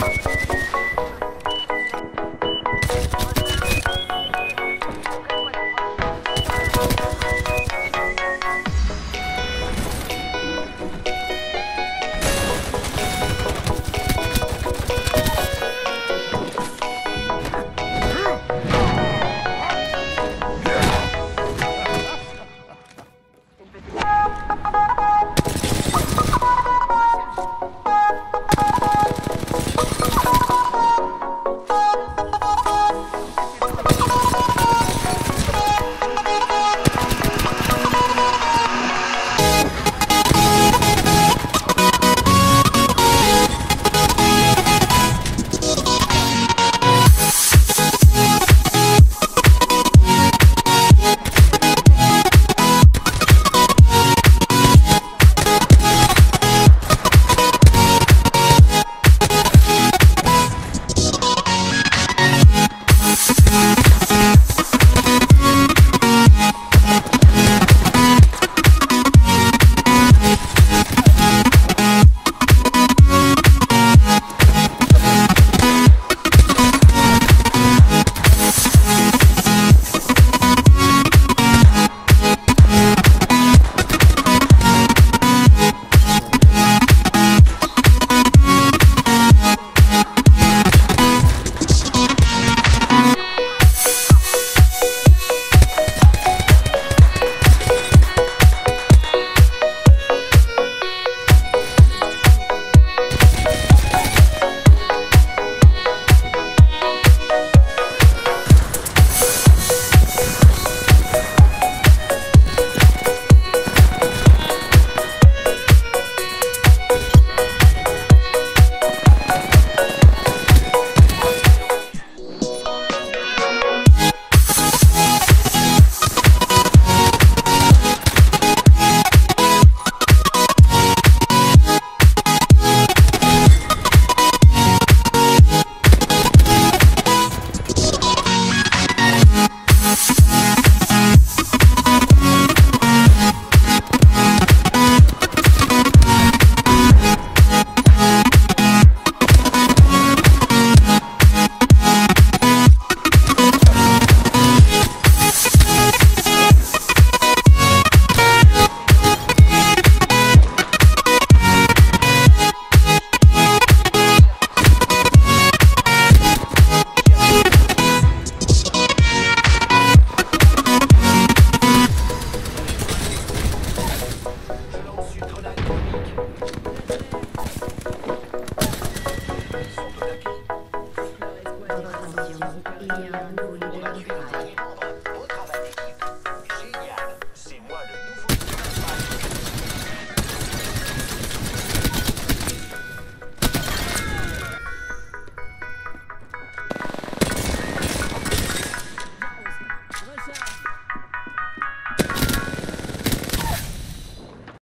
Bye.